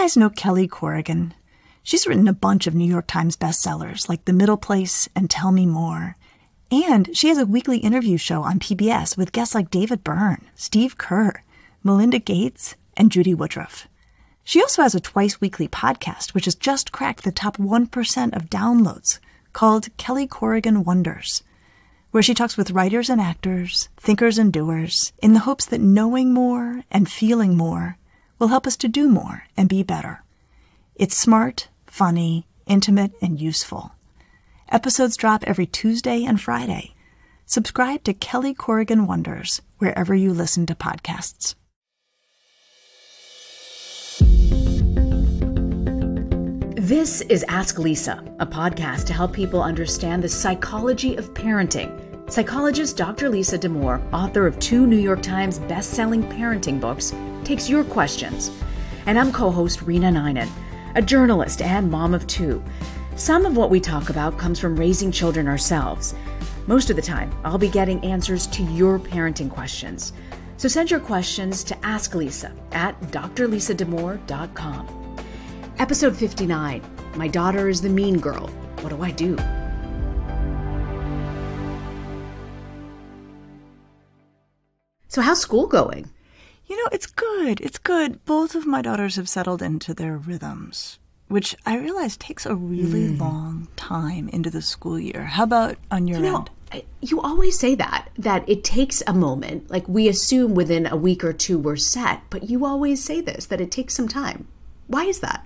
guys know Kelly Corrigan? She's written a bunch of New York Times bestsellers like The Middle Place and Tell Me More. And she has a weekly interview show on PBS with guests like David Byrne, Steve Kerr, Melinda Gates, and Judy Woodruff. She also has a twice weekly podcast, which has just cracked the top 1% of downloads, called Kelly Corrigan Wonders, where she talks with writers and actors, thinkers and doers, in the hopes that knowing more and feeling more will help us to do more and be better. It's smart, funny, intimate, and useful. Episodes drop every Tuesday and Friday. Subscribe to Kelly Corrigan Wonders wherever you listen to podcasts. This is Ask Lisa, a podcast to help people understand the psychology of parenting. Psychologist Dr. Lisa Damour, author of two New York Times best-selling parenting books, takes your questions. And I'm co-host Reena Ninan, a journalist and mom of two. Some of what we talk about comes from raising children ourselves. Most of the time, I'll be getting answers to your parenting questions. So send your questions to Ask Lisa at drlisadamour.com. Episode 59 My daughter is the mean girl. What do I do? So, how's school going? You know, it's good. It's good. Both of my daughters have settled into their rhythms, which I realize takes a really mm. long time into the school year. How about on your you know, end? you always say that that it takes a moment like we assume within a week or two we're set but you always say this that it takes some time why is that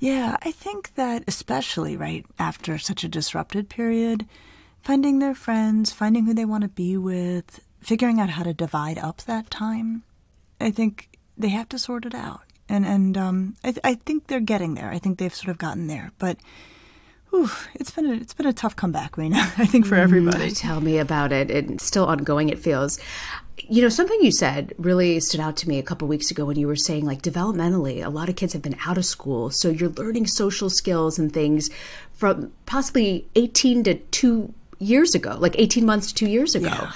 yeah, I think that especially right after such a disrupted period, finding their friends, finding who they want to be with, figuring out how to divide up that time, I think they have to sort it out. And and um, I, th- I think they're getting there. I think they've sort of gotten there, but Whew, it's been a, it's been a tough comeback, Reena. I think for everybody. Mm, tell me about it. It's still ongoing. It feels. You know, something you said really stood out to me a couple weeks ago when you were saying, like, developmentally, a lot of kids have been out of school, so you're learning social skills and things from possibly 18 to two years ago, like 18 months to two years ago. Yeah.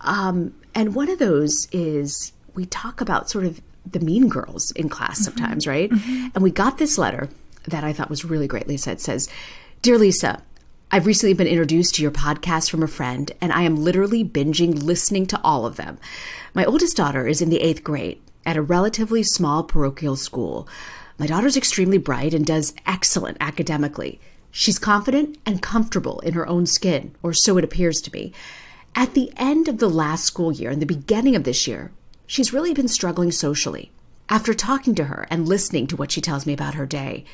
Um, and one of those is we talk about sort of the mean girls in class mm-hmm. sometimes, right? Mm-hmm. And we got this letter that I thought was really great. Lisa, it says, Dear Lisa, I've recently been introduced to your podcast from a friend, and I am literally binging listening to all of them. My oldest daughter is in the eighth grade at a relatively small parochial school. My daughter's extremely bright and does excellent academically. She's confident and comfortable in her own skin, or so it appears to be. At the end of the last school year and the beginning of this year, she's really been struggling socially. After talking to her and listening to what she tells me about her day,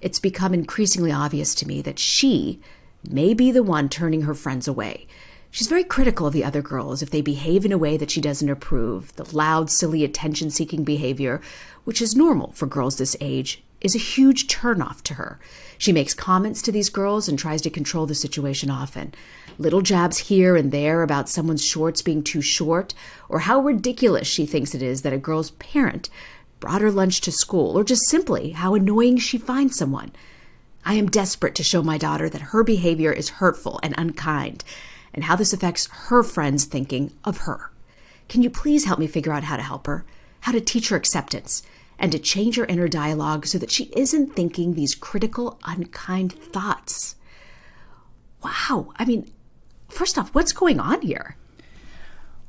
it's become increasingly obvious to me that she may be the one turning her friends away. She's very critical of the other girls if they behave in a way that she doesn't approve. The loud, silly, attention seeking behavior, which is normal for girls this age, is a huge turnoff to her. She makes comments to these girls and tries to control the situation often. Little jabs here and there about someone's shorts being too short, or how ridiculous she thinks it is that a girl's parent brought her lunch to school, or just simply how annoying she finds someone. I am desperate to show my daughter that her behavior is hurtful and unkind, and how this affects her friends' thinking of her. Can you please help me figure out how to help her, how to teach her acceptance, and to change her inner dialogue so that she isn't thinking these critical, unkind thoughts? Wow. I mean, first off, what's going on here?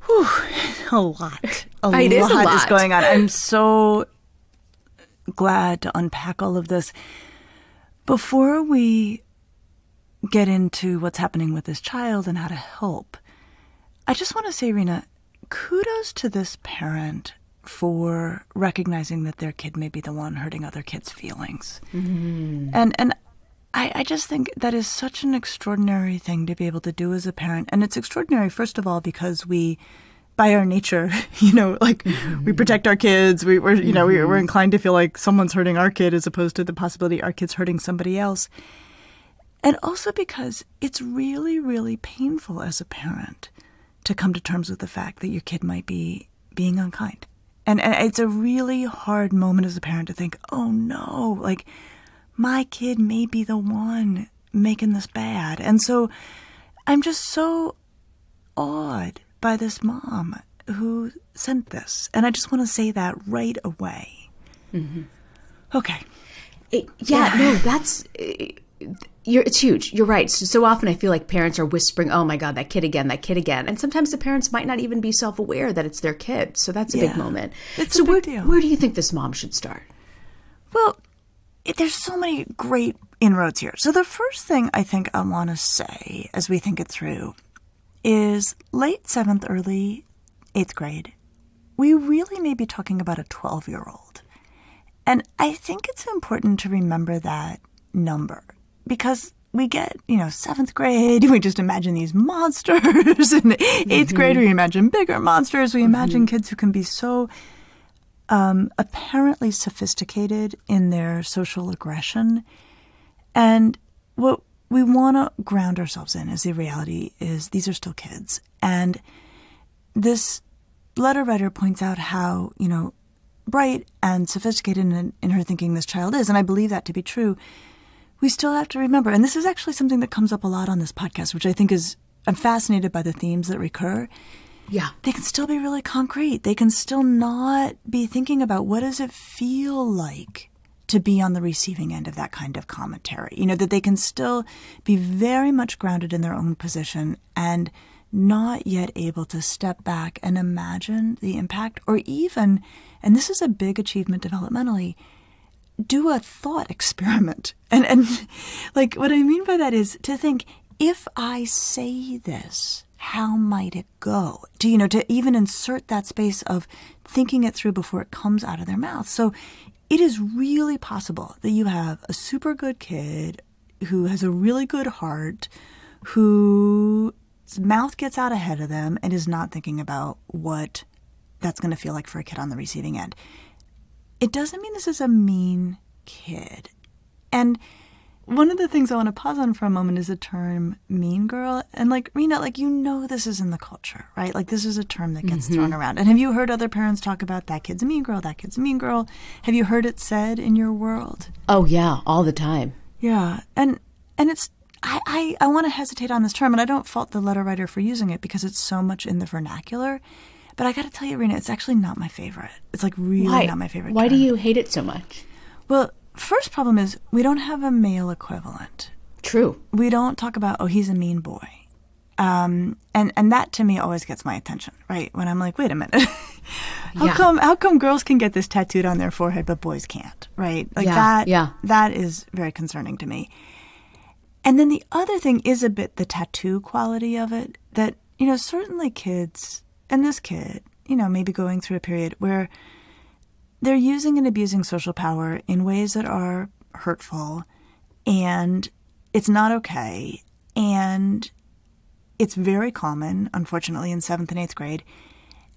Whew, a lot. A, lot, is a lot is going on. I'm so glad to unpack all of this. Before we get into what's happening with this child and how to help, I just want to say, Reena, kudos to this parent for recognizing that their kid may be the one hurting other kids' feelings. Mm-hmm. And and I, I just think that is such an extraordinary thing to be able to do as a parent. And it's extraordinary, first of all, because we, by our nature, you know, like mm-hmm. we protect our kids. We, are you know, mm-hmm. we're inclined to feel like someone's hurting our kid as opposed to the possibility our kid's hurting somebody else. And also because it's really, really painful as a parent to come to terms with the fact that your kid might be being unkind. And, and it's a really hard moment as a parent to think, oh no, like, my kid may be the one making this bad. And so I'm just so awed by this mom who sent this. And I just want to say that right away. Mm-hmm. Okay. It, yeah, yeah, no, that's. You're, it's huge. You're right. So, so, often I feel like parents are whispering, "Oh my God, that kid again, that kid again," and sometimes the parents might not even be self-aware that it's their kid. So that's a yeah. big moment. It's so big where, deal. where do you think this mom should start? Well, it, there's so many great inroads here. So the first thing I think I want to say as we think it through is late seventh, early eighth grade. We really may be talking about a 12 year old. And I think it's important to remember that number because we get, you know, seventh grade, we just imagine these monsters. In 8th mm-hmm. grade, we imagine bigger monsters. We imagine mm-hmm. kids who can be so um, apparently sophisticated in their social aggression. And what we want to ground ourselves in is the reality is these are still kids. And this letter writer points out how, you know, bright and sophisticated in, in her thinking this child is. And I believe that to be true we still have to remember, and this is actually something that comes up a lot on this podcast, which I think is, I'm fascinated by the themes that recur. Yeah. They can still be really concrete. They can still not be thinking about what does it feel like to be on the receiving end of that kind of commentary. You know, that they can still be very much grounded in their own position and not yet able to step back and imagine the impact or even, and this is a big achievement developmentally, do a thought experiment. And and like what I mean by that is to think if I say this, how might it go? To you know, to even insert that space of thinking it through before it comes out of their mouth. So it is really possible that you have a super good kid who has a really good heart, whose mouth gets out ahead of them and is not thinking about what that's going to feel like for a kid on the receiving end it doesn't mean this is a mean kid. And one of the things I want to pause on for a moment is the term mean girl. And like, Reena, like, you know, this is in the culture, right? Like, this is a term that gets mm-hmm. thrown around. And have you heard other parents talk about that kid's a mean girl, that kid's a mean girl? Have you heard it said in your world? Oh, yeah, all the time. Yeah. And, and it's, I, I, I want to hesitate on this term, and I don't fault the letter writer for using it because it's so much in the vernacular. But I got to tell you, Reena, it's actually not my favorite. It's like really Why? not my favorite. Why term. do you hate it so much? Well, first problem is we don't have a male equivalent. True. We don't talk about oh he's a mean boy. Um, and and that to me always gets my attention, right? When I'm like, wait a minute, how yeah. come how come girls can get this tattooed on their forehead but boys can't, right? Like yeah, that. Yeah. That is very concerning to me. And then the other thing is a bit the tattoo quality of it. That you know certainly kids and this kid, you know, maybe going through a period where they're using and abusing social power in ways that are hurtful and it's not okay. And it's very common, unfortunately, in seventh and eighth grade.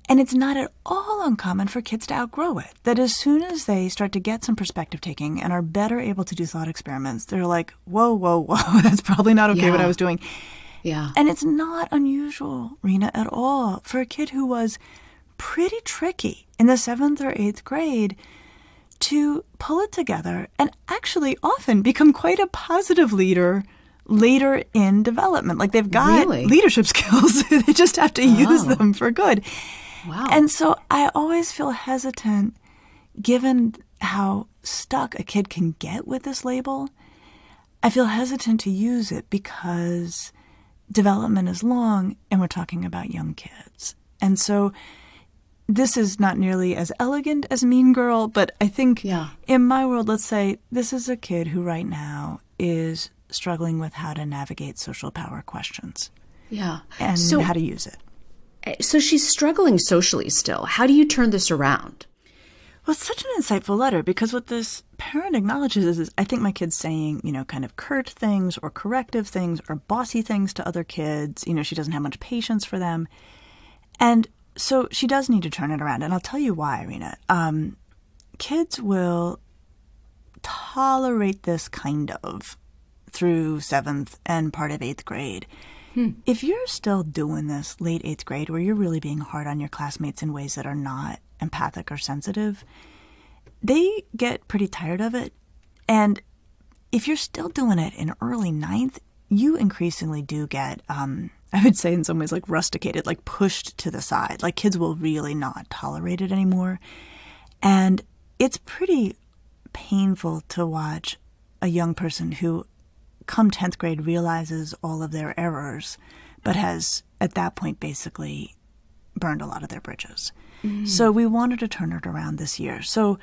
And it's not at all uncommon for kids to outgrow it. That as soon as they start to get some perspective taking and are better able to do thought experiments, they're like, whoa, whoa, whoa, that's probably not okay yeah. what I was doing. Yeah. And it's not unusual, Reena, at all, for a kid who was pretty tricky in the seventh or eighth grade to pull it together and actually often become quite a positive leader later in development. Like they've got really? leadership skills, they just have to oh. use them for good. Wow. And so I always feel hesitant given how stuck a kid can get with this label. I feel hesitant to use it because development is long and we're talking about young kids. And so this is not nearly as elegant as Mean Girl, but I think yeah. in my world, let's say this is a kid who right now is struggling with how to navigate social power questions. Yeah. And so, how to use it. Eh, so she's struggling socially still. How do you turn this around? Well, it's such an insightful letter because what this parent acknowledges is, is, I think my kid's saying, you know, kind of curt things or corrective things or bossy things to other kids. You know, she doesn't have much patience for them. And so she does need to turn it around. And I'll tell you why, Reena. Um, kids will tolerate this kind of through seventh and part of eighth grade. Hmm. If you're still doing this late eighth grade where you're really being hard on your classmates in ways that are not empathic or sensitive, they get pretty tired of it. And if you're still doing it in early ninth, you increasingly do get, um, I would say in some ways, like rusticated, like pushed to the side. Like kids will really not tolerate it anymore. And it's pretty painful to watch a young person who, come 10th grade, realizes all of their errors, but has at that point basically burned a lot of their bridges. Mm. So we wanted to turn it around this year. So,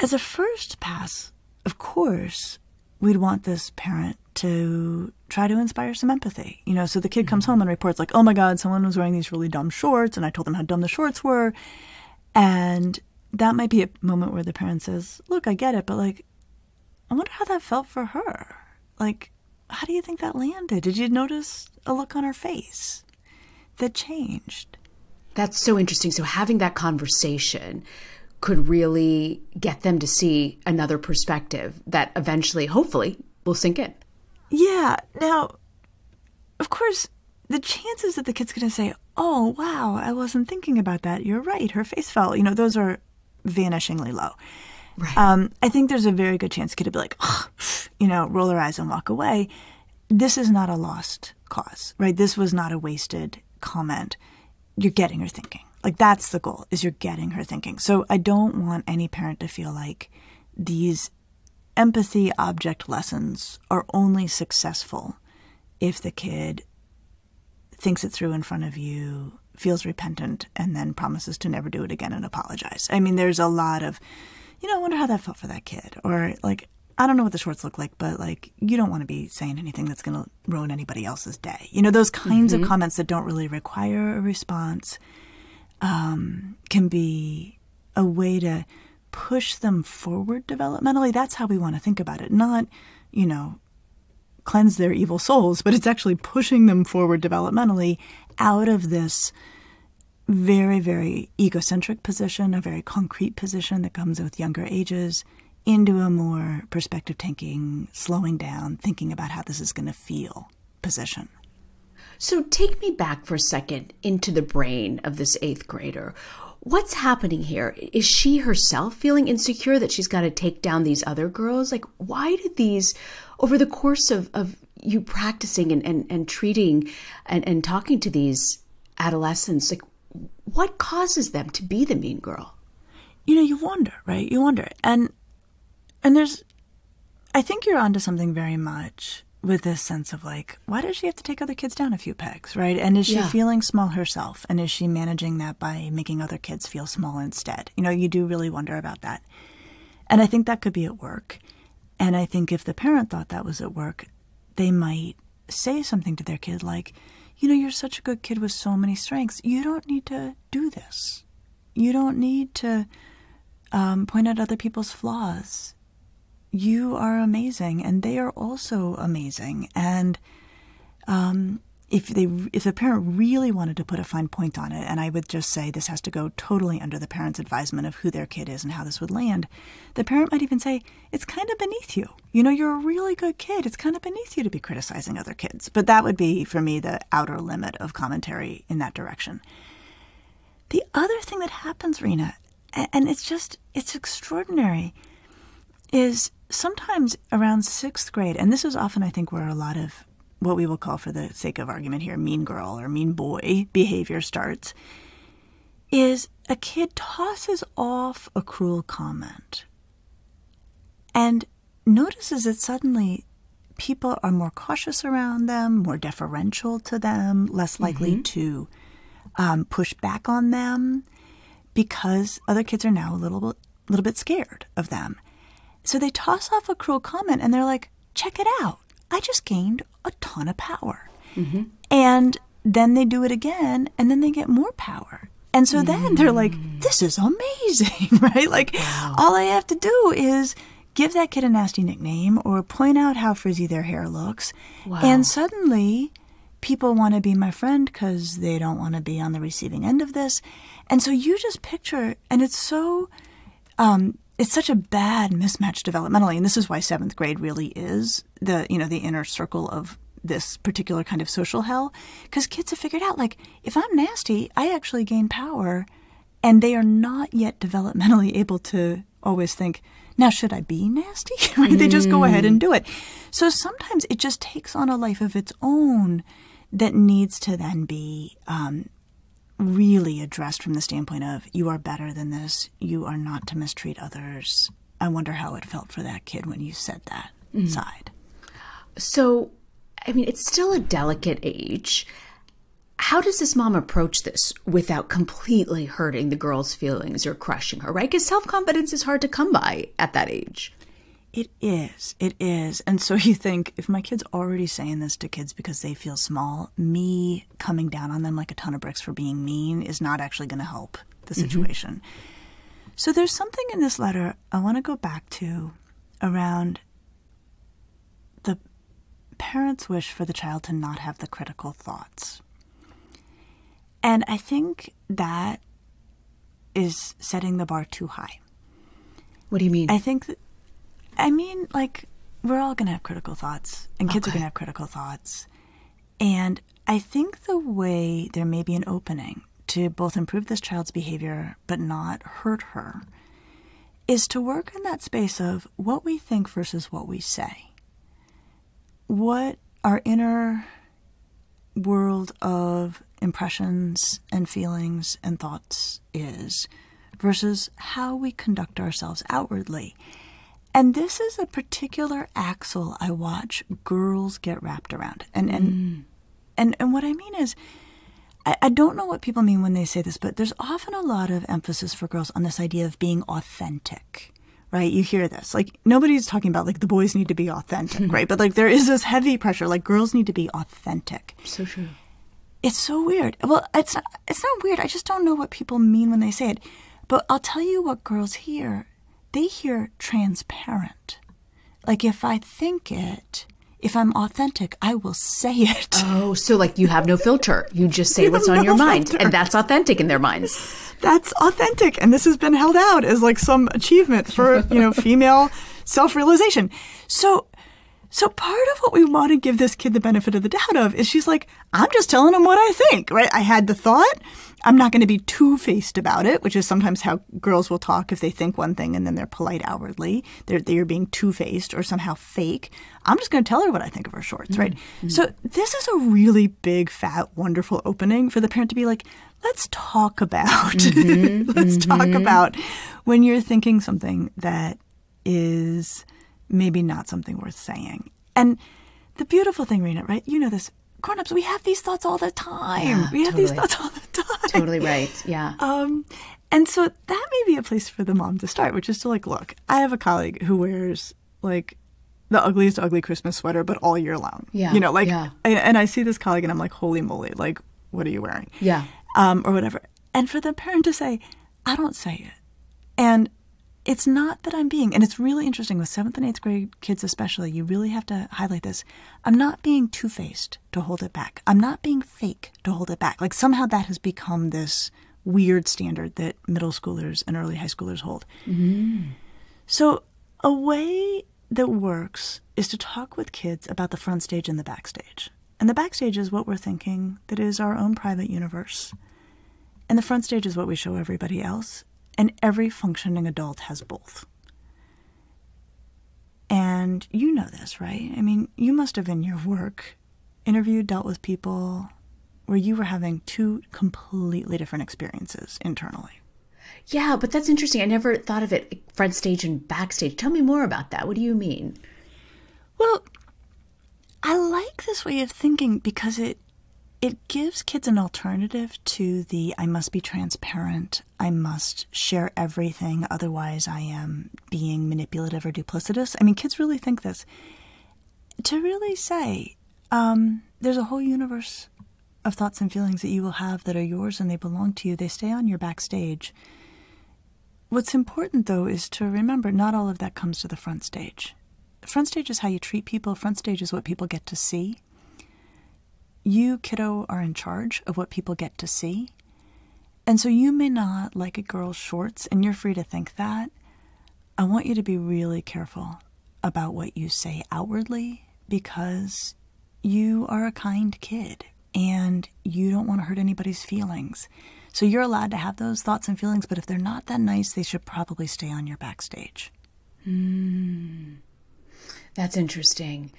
as a first pass, of course, we'd want this parent to try to inspire some empathy. You know, so the kid comes mm-hmm. home and reports like, "Oh my god, someone was wearing these really dumb shorts and I told them how dumb the shorts were." And that might be a moment where the parent says, "Look, I get it, but like I wonder how that felt for her. Like how do you think that landed? Did you notice a look on her face that changed?" That's so interesting. So having that conversation could really get them to see another perspective that eventually, hopefully, will sink in. Yeah. Now, of course, the chances that the kid's going to say, Oh, wow, I wasn't thinking about that. You're right. Her face fell. You know, those are vanishingly low. Right. Um, I think there's a very good chance the kid would be like, oh, you know, roll her eyes and walk away. This is not a lost cause, right? This was not a wasted comment. You're getting her thinking. Like that's the goal is you're getting her thinking. So I don't want any parent to feel like these empathy object lessons are only successful if the kid thinks it through in front of you, feels repentant, and then promises to never do it again and apologize. I mean, there's a lot of, you know, I wonder how that felt for that kid. Or like, I don't know what the shorts look like, but like, you don't want to be saying anything that's going to ruin anybody else's day. You know, those kinds mm-hmm. of comments that don't really require a response um, can be a way to push them forward developmentally. That's how we want to think about it. Not, you know, cleanse their evil souls, but it's actually pushing them forward developmentally out of this very, very egocentric position, a very concrete position that comes with younger ages, into a more perspective taking, slowing down, thinking about how this is going to feel position. So take me back for a second into the brain of this eighth grader. What's happening here? Is she herself feeling insecure that she's got to take down these other girls? Like, why did these, over the course of, of you practicing and, and, and treating and, and talking to these adolescents, like, what causes them to be the mean girl? You know, you wonder, right? You wonder. And, and there's, I think you're onto something very much with this sense of like, why does she have to take other kids down a few pegs, right? And is she yeah. feeling small herself? And is she managing that by making other kids feel small instead? You know, you do really wonder about that. And I think that could be at work. And I think if the parent thought that was at work, they might say something to their kid like, you know, you're such a good kid with so many strengths. You don't need to do this. You don't need to um, point out other people's flaws you are amazing and they are also amazing. And um, if they if the parent really wanted to put a fine point on it, and I would just say this has to go totally under the parent's advisement of who their kid is and how this would land, the parent might even say, It's kind of beneath you. You know, you're a really good kid. It's kind of beneath you to be criticizing other kids. But that would be, for me, the outer limit of commentary in that direction. The other thing that happens, Reena, and it's just, it's extraordinary, is sometimes around sixth grade, and this is often, I think, where a lot of what we will call, for the sake of argument here, mean girl or mean boy behavior starts, is a kid tosses off a cruel comment and notices that suddenly people are more cautious around them, more deferential to them, less likely mm-hmm. to um, push back on them because other kids are now a little bit, little bit scared of them. So they toss off a cruel comment and they're like, check it out. I just gained a ton of power. Mm-hmm. And then they do it again and then they get more power. And so then they're like, mm. this is amazing, right? Like, wow. all I have to do is give that kid a nasty nickname or point out how frizzy their hair looks. Wow. And suddenly people want to be my friend because they don't want to be on the receiving end of this. And so you just picture, and it's so um, it's such a bad mismatch developmentally, and this is why seventh grade really is the you know the inner circle of this particular kind of social hell because kids have figured out like if I'm nasty, I actually gain power, and they are not yet developmentally able to always think. Now, should I be nasty? right? Mm. They just go ahead and do it. So sometimes it just takes on a life of its own that needs to then be um, really addressed from the standpoint of you are better than this, you are not to mistreat others, I wonder how it felt for that kid when you said that mm. side. So, I mean, it's still a delicate age. How does this mom approach this without completely hurting the girl's feelings or crushing her, right? Because self confidence is hard to come by at that age. It is. It is. And so you think if my kid's already saying this to kids because they feel small, me coming down on them like a ton of bricks for being mean is not actually going to help the mm-hmm. situation. Mm-hmm. So there's something in this letter I want to go back to around the parent's wish for the child to not have the critical thoughts. And I think that is setting the bar too high. What do you mean? I think I mean, like, we're all going to have critical thoughts, and kids okay. are going to have critical thoughts. And I think the way there may be an opening to both improve this child's behavior but not hurt her is to work in that space of what we think versus what we say. What our inner world of impressions and feelings and thoughts is versus how we conduct ourselves outwardly. And this is a particular axle I watch girls get wrapped around. And and mm. and, and what I mean is I, I don't know what people mean when they say this, but there's often a lot of emphasis for girls on this idea of being authentic. Right? You hear this. Like nobody's talking about like the boys need to be authentic, right? But like there is this heavy pressure, like girls need to be authentic. So true. It's so weird. Well, it's not, it's not weird. I just don't know what people mean when they say it. But I'll tell you what girls hear they hear transparent. Like if I think it, if I'm authentic, I will say it. Oh, so like you have no filter. You just say you what's on no your mind. Filter. And that's authentic in their minds. That's authentic. And this has been held out as like some achievement for, you know, female self realization. So so part of what we want to give this kid the benefit of the doubt of is she's like, I'm just telling him what I think, right? I had the thought. I'm not going to be two faced about it, which is sometimes how girls will talk if they think one thing and then they're polite outwardly. They're, they're being two faced or somehow fake. I'm just going to tell her what I think of her shorts, right? Mm-hmm. So this is a really big, fat, wonderful opening for the parent to be like, let's talk about, mm-hmm. let's mm-hmm. talk about when you're thinking something that is maybe not something worth saying. And the beautiful thing, Reena, right? You know this. Grown-ups, we have these thoughts all the time. Yeah, we have totally. these thoughts all the time. Totally right. Yeah. Um, and so that may be a place for the mom to start, which is to like, look, I have a colleague who wears like the ugliest ugly Christmas sweater, but all year long. Yeah. You know, like, yeah. and, and I see this colleague and I'm like, holy moly, like, what are you wearing? Yeah. Um, or whatever. And for the parent to say, I don't say it. And it's not that I'm being, and it's really interesting with seventh and eighth grade kids, especially, you really have to highlight this. I'm not being two faced to hold it back. I'm not being fake to hold it back. Like somehow that has become this weird standard that middle schoolers and early high schoolers hold. Mm-hmm. So, a way that works is to talk with kids about the front stage and the backstage. And the backstage is what we're thinking that is our own private universe. And the front stage is what we show everybody else. And every functioning adult has both. And you know this, right? I mean, you must have in your work interviewed, dealt with people where you were having two completely different experiences internally. Yeah, but that's interesting. I never thought of it front stage and backstage. Tell me more about that. What do you mean? Well, I like this way of thinking because it it gives kids an alternative to the I must be transparent, I must share everything, otherwise I am being manipulative or duplicitous. I mean, kids really think this. To really say, um, there's a whole universe of thoughts and feelings that you will have that are yours and they belong to you, they stay on your backstage. What's important, though, is to remember not all of that comes to the front stage. Front stage is how you treat people, front stage is what people get to see you, kiddo, are in charge of what people get to see. And so you may not like a girl's shorts, and you're free to think that. I want you to be really careful about what you say outwardly because you are a kind kid and you don't want to hurt anybody's feelings. So you're allowed to have those thoughts and feelings, but if they're not that nice, they should probably stay on your backstage. Mm, that's interesting.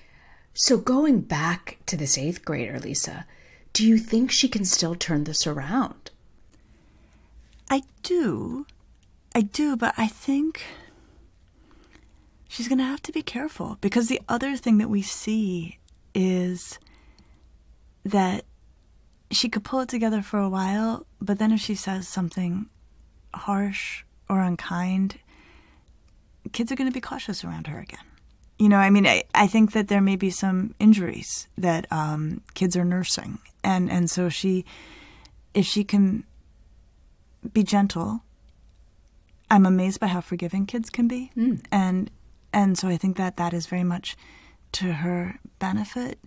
So, going back to this eighth grader, Lisa, do you think she can still turn this around? I do. I do, but I think she's going to have to be careful because the other thing that we see is that she could pull it together for a while, but then if she says something harsh or unkind, kids are going to be cautious around her again. You know, I mean, I, I think that there may be some injuries that um, kids are nursing, and and so she, if she can be gentle, I'm amazed by how forgiving kids can be, mm. and and so I think that that is very much to her benefit.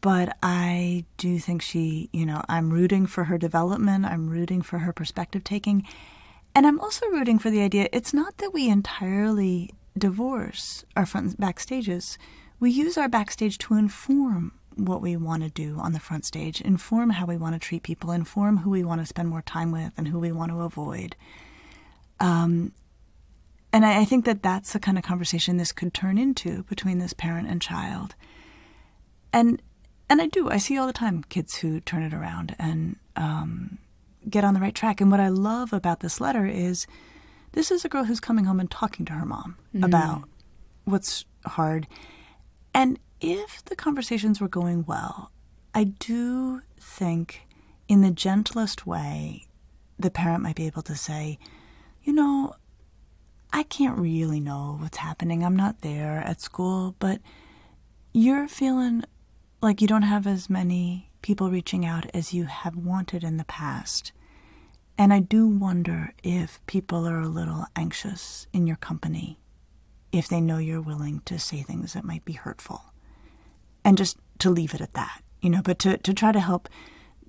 But I do think she, you know, I'm rooting for her development. I'm rooting for her perspective taking. And I'm also rooting for the idea it's not that we entirely divorce our front and back stages. We use our backstage to inform what we want to do on the front stage, inform how we want to treat people, inform who we want to spend more time with and who we want to avoid. Um, and I, I think that that's the kind of conversation this could turn into between this parent and child. And and I do. I see all the time kids who turn it around and um, get on the right track. And what I love about this letter is this is a girl who's coming home and talking to her mom mm. about what's hard. And if the conversations were going well, I do think in the gentlest way, the parent might be able to say, you know, I can't really know what's happening. I'm not there at school, but you're feeling like you don't have as many people reaching out as you have wanted in the past. And I do wonder if people are a little anxious in your company if they know you're willing to say things that might be hurtful. And just to leave it at that, you know, but to, to try to help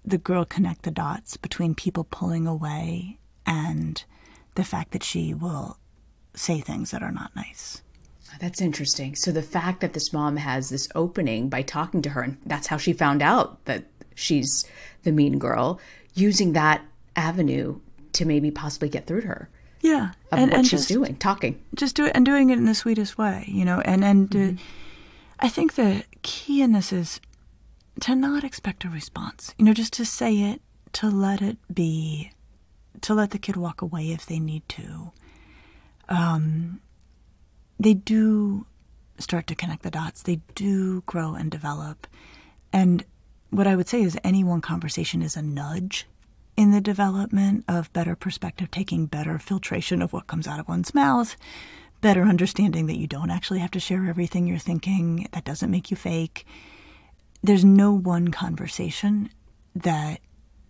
the girl connect the dots between people pulling away and the fact that she will say things that are not nice. That's interesting. So the fact that this mom has this opening by talking to her, and that's how she found out that she's the mean girl, using that avenue to maybe possibly get through to her. Yeah, of and, what and she's just, doing, talking. Just do it and doing it in the sweetest way, you know. And and mm-hmm. uh, I think the key in this is to not expect a response. You know, just to say it, to let it be, to let the kid walk away if they need to. Um, they do start to connect the dots. They do grow and develop. And what I would say is any one conversation is a nudge in the development of better perspective taking, better filtration of what comes out of one's mouth, better understanding that you don't actually have to share everything you're thinking, that doesn't make you fake. There's no one conversation that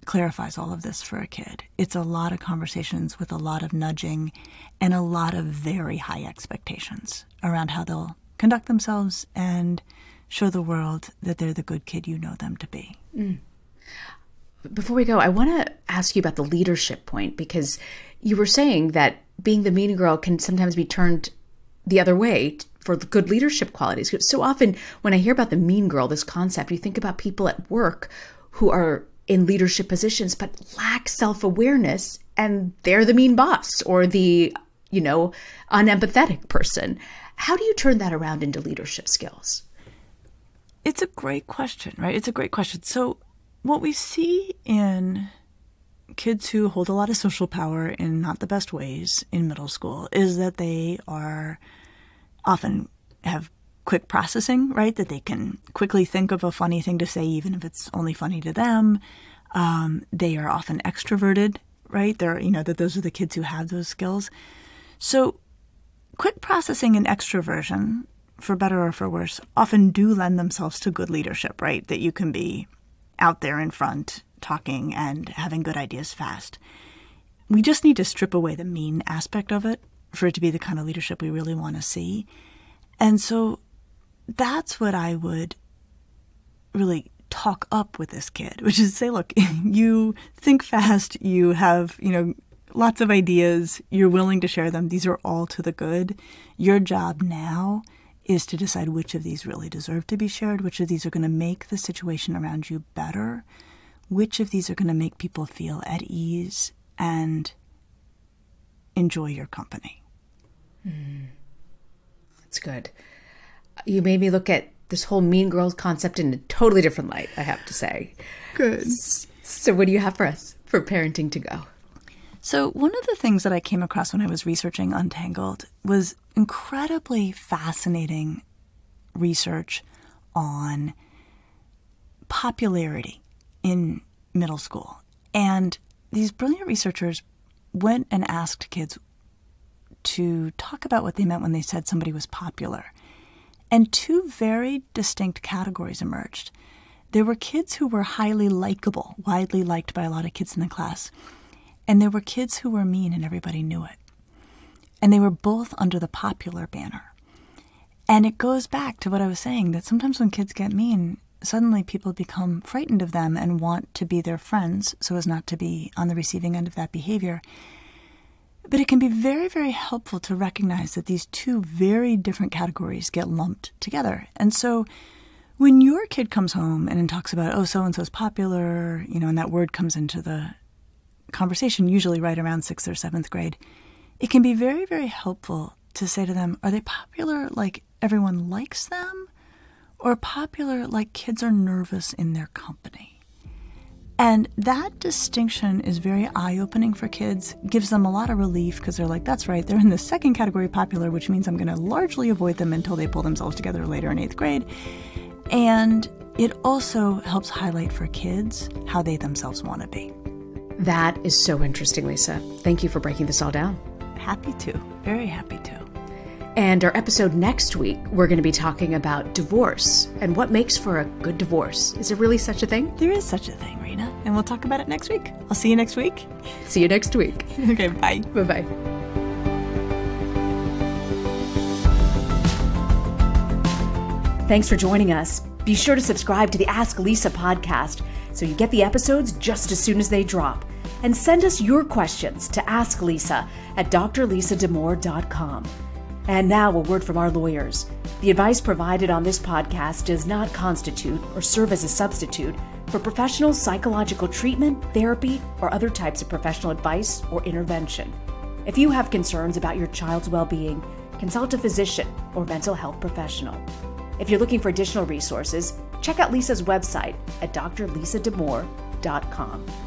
clarifies all of this for a kid. It's a lot of conversations with a lot of nudging and a lot of very high expectations around how they'll conduct themselves and show the world that they're the good kid you know them to be. Mm. Before we go, I want to ask you about the leadership point because you were saying that being the mean girl can sometimes be turned the other way for good leadership qualities. So often, when I hear about the mean girl, this concept, you think about people at work who are in leadership positions but lack self-awareness and they're the mean boss or the you know unempathetic person. How do you turn that around into leadership skills? It's a great question right? It's a great question. So what we see in kids who hold a lot of social power in not the best ways in middle school is that they are often have quick processing, right? That they can quickly think of a funny thing to say, even if it's only funny to them. Um, they are often extroverted, right? They're, you know, that those are the kids who have those skills. So, quick processing and extroversion, for better or for worse, often do lend themselves to good leadership, right? That you can be out there in front talking and having good ideas fast. We just need to strip away the mean aspect of it for it to be the kind of leadership we really want to see. And so that's what I would really talk up with this kid, which is say, look, you think fast, you have, you know, lots of ideas, you're willing to share them. These are all to the good. Your job now is to decide which of these really deserve to be shared, which of these are going to make the situation around you better, which of these are going to make people feel at ease and enjoy your company. Mm. That's good you made me look at this whole mean girls concept in a totally different light, I have to say. Good. So, what do you have for us for parenting to go? So, one of the things that I came across when I was researching Untangled was incredibly fascinating research on popularity in middle school. And these brilliant researchers went and asked kids to talk about what they meant when they said somebody was popular. And two very distinct categories emerged. There were kids who were highly likable, widely liked by a lot of kids in the class, and there were kids who were mean and everybody knew it. And they were both under the popular banner. And it goes back to what I was saying that sometimes when kids get mean, suddenly people become frightened of them and want to be their friends so as not to be on the receiving end of that behavior. But it can be very, very helpful to recognize that these two very different categories get lumped together. And so when your kid comes home and talks about, oh, so and so's popular, you know, and that word comes into the conversation, usually right around sixth or seventh grade, it can be very, very helpful to say to them, are they popular like everyone likes them? Or popular like kids are nervous in their company? And that distinction is very eye opening for kids, gives them a lot of relief because they're like, that's right, they're in the second category popular, which means I'm going to largely avoid them until they pull themselves together later in eighth grade. And it also helps highlight for kids how they themselves want to be. That is so interesting, Lisa. Thank you for breaking this all down. Happy to. Very happy to. And our episode next week, we're going to be talking about divorce and what makes for a good divorce. Is there really such a thing? There is such a thing, Reena. And we'll talk about it next week. I'll see you next week. See you next week. okay, bye. Bye bye. Thanks for joining us. Be sure to subscribe to the Ask Lisa podcast so you get the episodes just as soon as they drop. And send us your questions to Ask Lisa at drlisadamour.com. And now, a word from our lawyers. The advice provided on this podcast does not constitute or serve as a substitute for professional psychological treatment, therapy, or other types of professional advice or intervention. If you have concerns about your child's well being, consult a physician or mental health professional. If you're looking for additional resources, check out Lisa's website at drlisadamour.com.